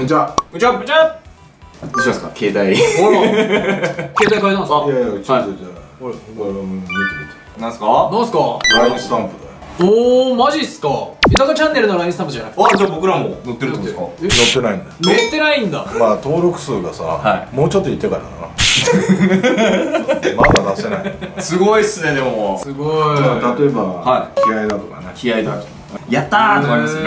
こんにちはこんにちはこんにちはどうしますか？携帯。ほら携帯変えたんすか？いやいやうちはいじゃじゃこれこれ見てなんすか？なんすか？見て LINE スタンプだよおーマジっすか？豊かチャンネルの LINE スタンプじゃなくて。あじゃあ僕らも乗ってるってことですか？え載ってないんだよ。乗ってないんだ。まあ登録数がさ、はもうちょっといってからだな。まだ出せない。すごいっすねでも。すごい。まあ例えば、は気合だとかね。気合だ。やったーとかありますよ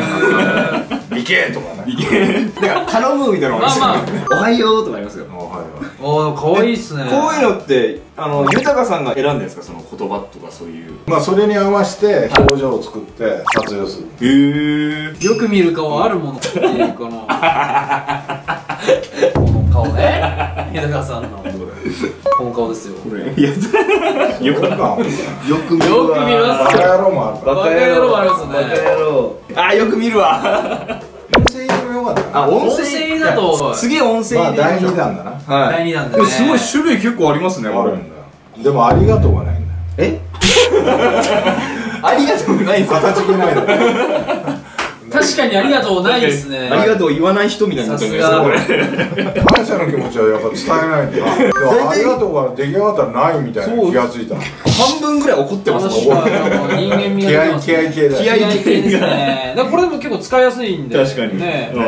ねいけとかねいけ。なんか頼むみたいなのありますよねおはようとかありますよ。おはよおーかわいいっすね。こういうのってあの豊さんが選んでるんですかその言葉とかそういう。うまあそれに合わせて表情を作って撮影するへえよく見る顔あるものっていうこのこの顔ね。豊さんの。この顔ですよ。これいやよくよく見よく見ますバカ野郎もあるバカ野郎もありますね。バカ野郎。あよく見るわかなあ音音声だとすげえ音声まあ第2弾だな。はい。第二弾だね。すごい種類結構ありますねある。んだよでもありがとうがないんだよ。え？ありがとうないんですか形気ないだろ確かにありがとうないですね。ありがとう言わない人みたいになってるんですかこれ。感謝の気持ちはやっぱ伝えないと。なありがとうが出来上がったらないみたいな気がついた半分ぐらい怒ってます人間味が気合出てます気合系だよ気合系。ですねこれでも結構使いやすいんで。確かに。ね。うん。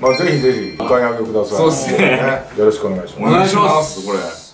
まあぜひぜひお買い上げください。そうっすね。よろしくお願いします。お願いしますこれ